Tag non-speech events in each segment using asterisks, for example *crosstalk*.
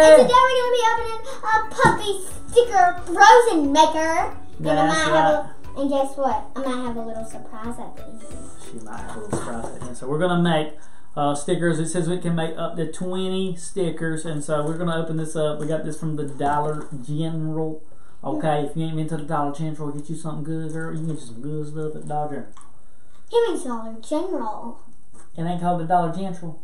today we're gonna be opening a puppy sticker frozen maker. And I might right. have a, and guess what? I might have a little surprise at the end. She might have a little surprise at the end. So we're gonna make uh, stickers. It says we can make up to 20 stickers, and so we're gonna open this up. We got this from the Dollar General. Okay, if you ain't been to the Dollar General, get you something good, girl. You can get you some good stuff at Dollar General. He means Dollar General. It ain't called the Dollar General.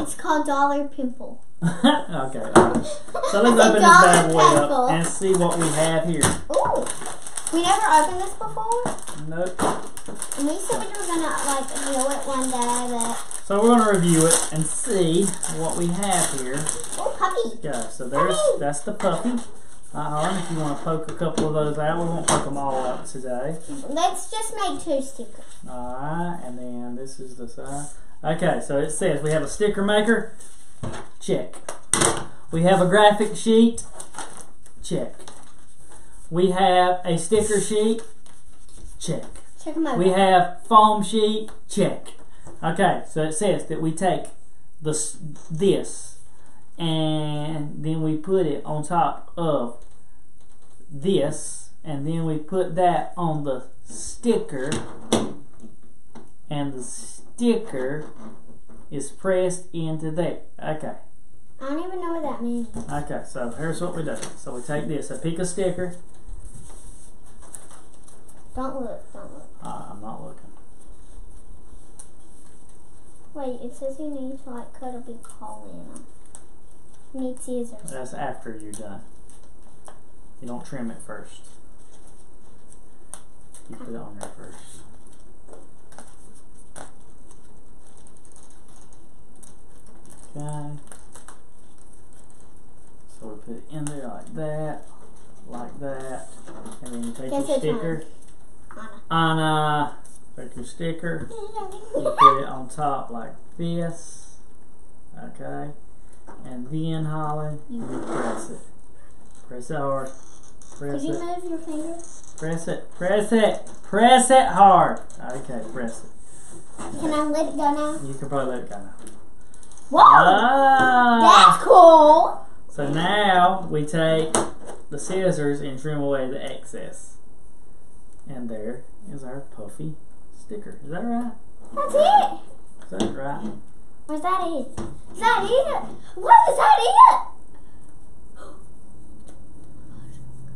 It's called Dollar Pimple. *laughs* okay. all right. So let's *laughs* open this bad boy up and see what we have here. Ooh, we never opened this before. Nope. And we said we were gonna like do it one day, but So we're gonna review it and see what we have here. oh, puppy. Go. So there's that's the puppy. Uh-huh. If you want to poke a couple of those out, we won't poke them all out today. Let's just make two stickers. Alright, and then this is the side. Okay, so it says we have a sticker maker. Check. We have a graphic sheet. Check. We have a sticker sheet. Check. Check them out. We have foam sheet. Check. Okay, so it says that we take this this and then we put it on top of this and then we put that on the sticker and the sticker is pressed into there. Okay. I don't even know what that means. Okay, so here's what we do. So we take this, I pick a sticker. Don't look. Don't look. Uh, I'm not looking. Wait, it says you need to like cut a big hole in them. You need scissors. That's after you're done. You don't trim it first. You put it on there first. Okay. So we put it in there like that, like that, and then you take Guess your sticker. Anna. Anna, take your sticker. *laughs* You put it on top like this. Okay. And then, Holly, you press it. Press it hard. Could Press you it. move your finger? Press it. Press it. Press it hard. Okay, press it. Can I let it go now? You can probably let it go now. Whoa! Ah! That's cool! So now we take the scissors and trim away the excess. And there is our puffy sticker. Is that right? That's it! Is that right? Was that it? Is that it? What is that it?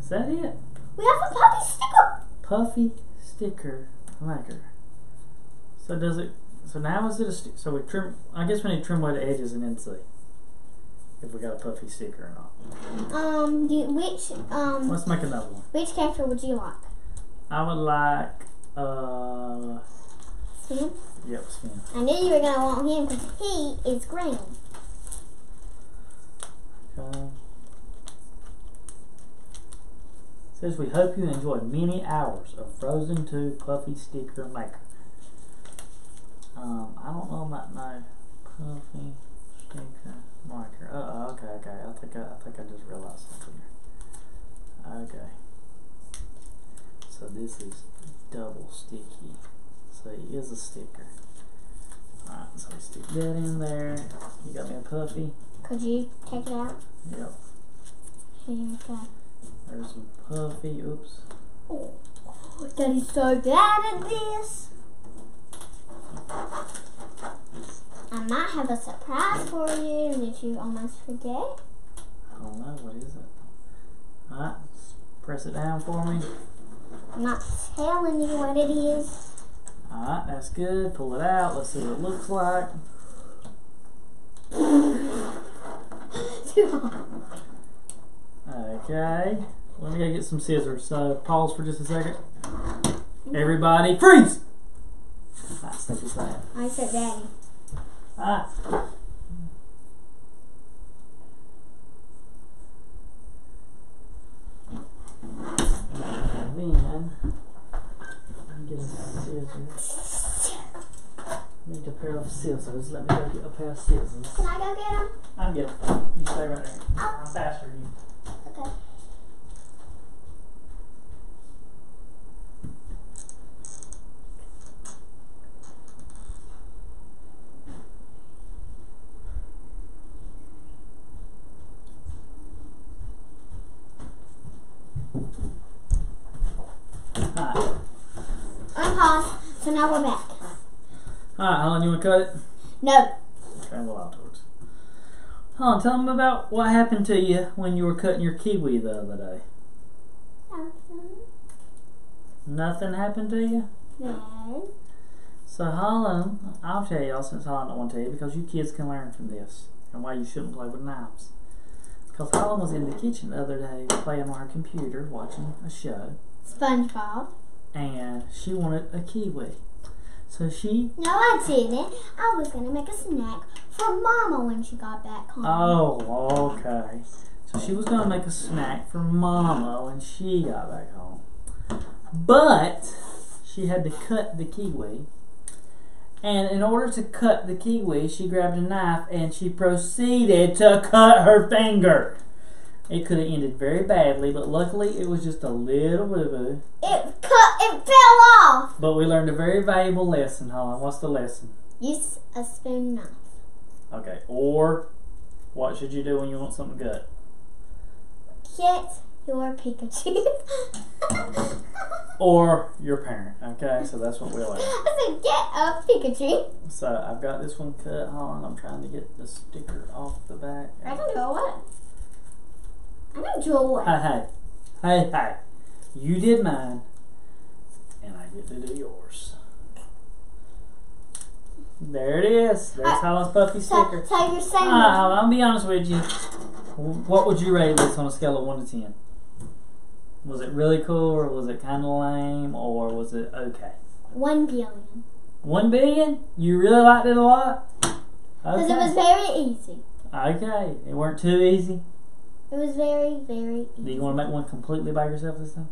Is that it? We have a puffy sticker! Puffy sticker maker. So does it? So now is it a? St- so we trim. I guess we need to trim away the edges and then see if we got a puffy sticker or not. Um, do you, which, um, Let's make another one. which character would you like? I would like. Uh. Spin? Yep, spin. I knew you were gonna want him because he is green. Okay. Says we hope you enjoy many hours of Frozen 2 Puffy Sticker Maker. Um, I don't know about no Puffy Sticker marker. Uh, okay, okay. I think I, I think I just realized something here. Okay. So this is double sticky. So it is a sticker. Alright, so we stick that in there. You got me a puffy. Could you take it out? Yep. Here you go. There's some puffy. Oops. Oh, Daddy's so bad at this. I might have a surprise for you. Did you almost forget? I don't know. What is it? Alright. Press it down for me. I'm not telling you what it is. Alright, that's good. Pull it out. Let's see what it looks like. Okay. Let me go get some scissors. So pause for just a second. Mm-hmm. Everybody, freeze! Alright, step aside. I said Daddy. And then, ah. get a scissors. Need a pair of scissors. Let me go get a pair of scissors. Can I go get them? I'll get them. You stay right there. Oh. I'm faster than you. Okay. Alright. Unpause. So now we're back. Alright, Helen, you want to cut it? No. Okay, well, I'll do it. Helen, tell them about what happened to you when you were cutting your kiwi the other day. Nothing. Nothing happened to you? No. So Hollyn, I'll tell y'all since Hollyn don't want to tell you because you kids can learn from this and why you shouldn't play with knives. Because Hollyn was in the kitchen the other day playing on her computer watching a show SpongeBob. and she wanted a kiwi. So she No, I didn't. I was gonna make a snack for Mama when she got back home. Oh, okay. So she was gonna make a snack for Mama when she got back home. But she had to cut the kiwi. And in order to cut the kiwi, she grabbed a knife and she proceeded to cut her finger. It could have ended very badly, but luckily it was just a little boo boo. It cut. It fell off. But we learned a very valuable lesson, Hollyn. What's the lesson? Use a spoon knife. Okay. Or what should you do when you want something good? Get your Pikachu. *laughs* Or your parent. Okay, so that's what we learned. I said, get a Pikachu. So I've got this one cut, Hollyn. I'm trying to get the sticker off the back. I can do what? I can do what? Hey, hey, hey, hey! You did mine, and I get to do yours. There it is. There's Uh, Hollyn's puffy So, sticker. so you're saying Hollyn, I'll be honest with you. What would you rate this on a scale of one to ten? Was it really cool, or was it kind of lame, or was it okay? one billion? One billion? You really liked it a lot? Because Okay. it was very easy. Okay, it weren't too easy. It was very, very easy. Do you want to make one completely by yourself this time?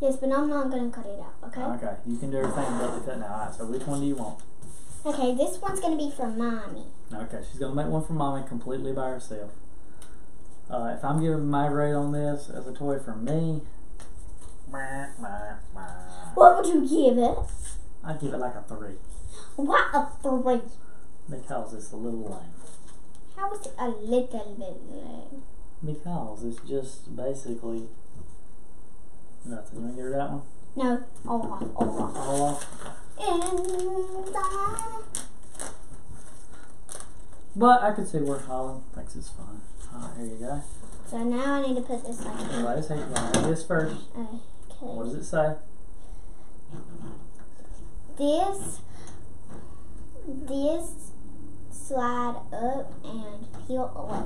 Yes, but I'm not gonna cut it out. Okay. Okay, you can do everything but the cut now. Alright, so which one do you want? Okay. This one's gonna be for mommy. Okay, she's gonna make one for mommy completely by herself. Uh, if I'm giving my grade on this as a toy for me, What would you give it? I'd give it like a three What a three. because it's a little lame. How is it a little bit lame? Because it's just basically nothing. You wanna give her that one? No. Oh, oh, oh. All off. And I- But I could see where Hollyn thinks it's fun. Alright, here you go. So now I need to put this like. Wait a second, you're gonna this first. What does it say? This. This slide up and peel away.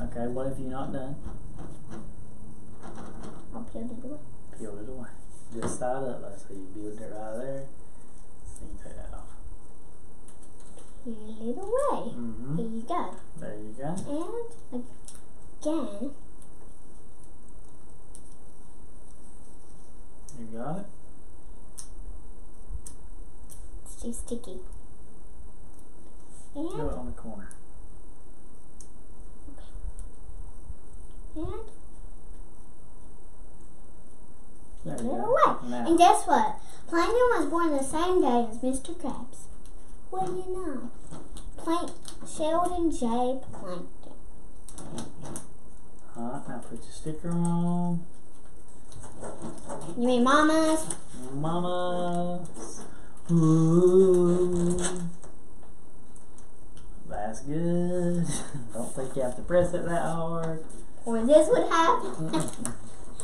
Okay, what have you not done? I'll peel it away. Peel it away. This side up, though, so you build it right there. Then you take that off. Peel it away. Mm-hmm. Here you go. There you go. And again, You got it. it's too sticky. Do it on the corner. And There peel it away. And guess what? Plankton was born the same day as Mr. Krabs. What do you know? Plank Sheldon J. Plankton. Alright, now put your sticker on. You mean Mama's? Mamas. Ooh. That's good. *laughs* Don't think you have to press it that hard. Or this would happen?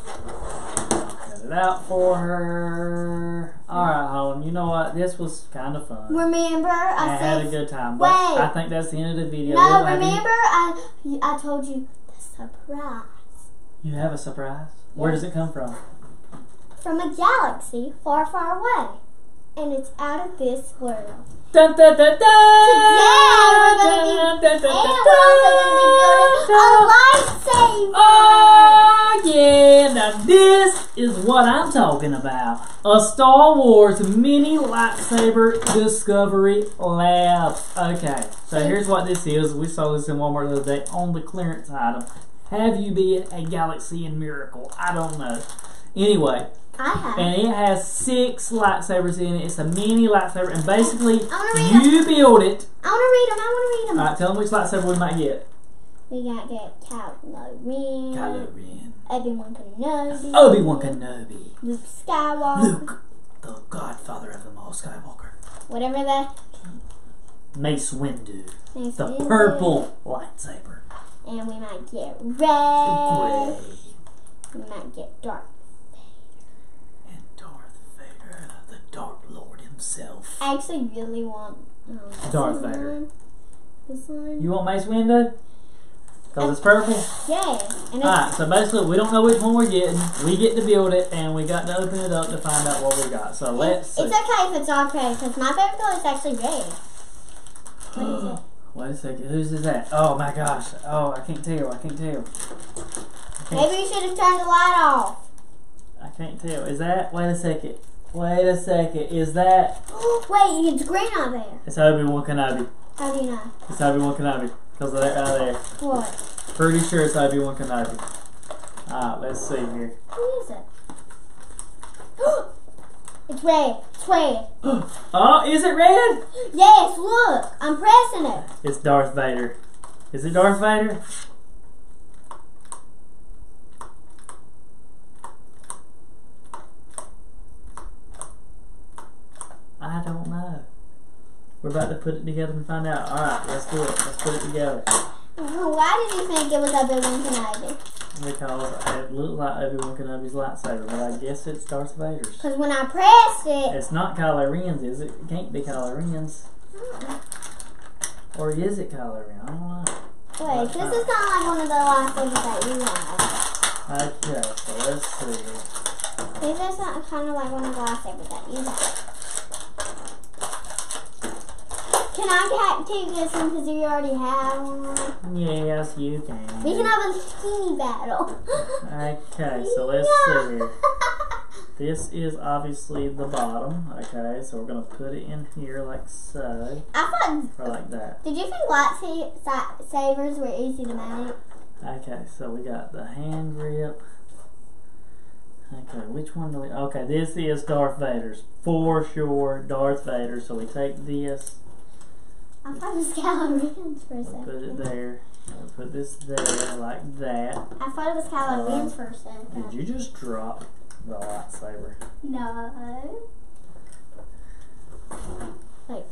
Cut it out for her. Alright, Hollyn, you know what? This was kind of fun. Remember, I I had a good time. But Wait. I think that's the end of the video. No, We'll remember, I I told you the surprise You have a surprise? Where does it come from? from a galaxy far, far away, and it's out of this world. Dun, dun, dun, dun, we're gonna be- dun, dun, dun, dun, we're also going to be is what I'm talking about. A Star Wars mini lightsaber discovery lab. Okay, so here's what this is. We saw this in Walmart the other day on the clearance item. Have you been a galaxy in miracle? I don't know. Anyway, I have. and it has six lightsabers in it. It's a mini lightsaber, and basically I wanna read you build it. I want to read them. I want to read them. All right, tell them which lightsaber we might get. We got to get Kylo Ren, Kylo Ren. Obi-Wan Kenobi. Obi-Wan Kenobi. Luke Skywalker. Luke, the godfather of them all, Skywalker. Whatever that. Mace Windu, Mace the Windu. purple lightsaber. And we might get red. Gray. We might get dark. And Darth Vader, the Dark Lord himself. I actually really want um, Darth. Vader. This one. You want Mace Windu? Because it's purple? yeah. Alright, so basically we don't know which one we're getting. We get to build it and we got to open it up to find out what we got. So let's it's, see. it's okay if it's dark red because my favorite color is actually red. What is it? *gasps* Wait a second, whose is that? Oh my gosh. Oh, I can't tell. I can't tell. I can't, Maybe you should have turned the light off. I can't tell. Is that? Wait a second. Wait a second. Is that? *gasps* Wait, it's green out there. It's Obi Wan Kenobi. How do you know? It's Obi Wan Kenobi. Because of that there. What? Pretty sure it's Obi Wan Kenobi. Alright, let's see here. Who is it? *gasps* it's red. It's red. *gasps* Oh, is it red? Yes, look. I'm pressing it. It's Darth Vader. Is it Darth Vader? I don't know. We're about to put it together and find out. Alright, let's do it. Let's put it together. Why did you think it was Obi-Wan Kenobi? Because it looked like Obi-Wan Kenobi's lightsaber, but I guess it's Darth Vader's. Because when I pressed it, It's not Kylo Ren's, is it? It can't be Kylo Ren's. Or is it Kylo Ren? I don't know. wait, this is of like one of the lightsabers that you have. Okay, so let's see. This is not kind of like one of the lightsabers that you have. Can I take this one because you already have one? Yes, you can. We can have a skinny battle. Okay, so *laughs* let's see. *laughs* This is obviously the bottom. Okay, so we're gonna put it in here like so, I thought. or like that. Did you think lightsabers were easy to make? Okay, so we got the hand grip. Okay, which one do we? Okay, this is Darth Vader's for sure. Darth Vader. So we take this, I thought it was Kylo Ren's for a we put it there, put this there like that. I thought it was Kylo Uh, for a second. Did you just drop the lightsaber? No. Wait.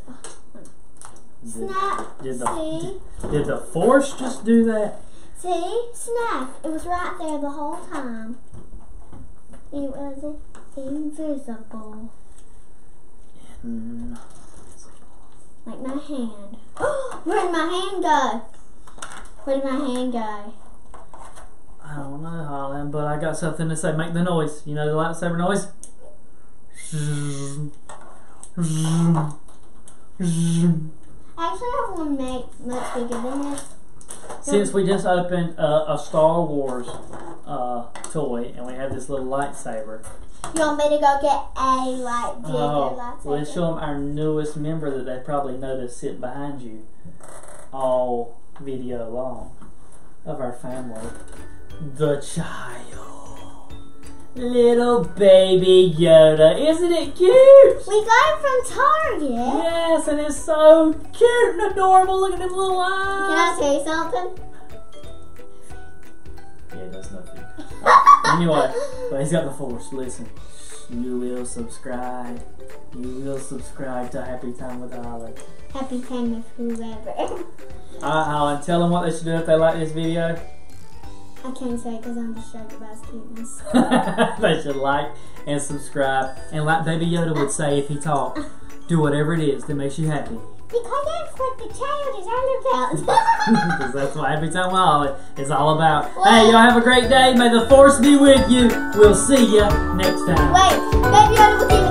Did, Snap. did the See? did the Force just do that? See? Snap. It was right there the whole time. It was invisible. Mm, Like my hand. Where did my hand go? *gasps* Where did my hand go? I don't know, Hollyn, but I got something to say. Make the noise. You know the lightsaber noise? I actually have one made much bigger than this. Since we just opened a, a Star Wars uh, toy and we have this little lightsaber, You want me to go get a light bigger oh, lightsaber? let's show them our newest member that they probably noticed sitting behind you all video long of our family. The child. Little baby Yoda. Isn't it cute? We got it from Target. Yes, and it's so cute and adorable. Look at them little eyes. Can I you something? Anyway, but he's got the force. Listen, you will subscribe. You will subscribe to Happy Time with Hollyn. Happy time with whoever. *laughs* Uh, Alright, Holly, tell them what they should do if they like this video. I can't say because I'm distracted by his cuteness. they should like and subscribe. And like Baby Yoda would say if he talked, do whatever it is that makes you happy. Because *laughs* that's what the child is all about. Because that's what Happy Time Holly is all about. Hey, y'all have a great day. May the force be with you. We'll see you next time. Wait, Baby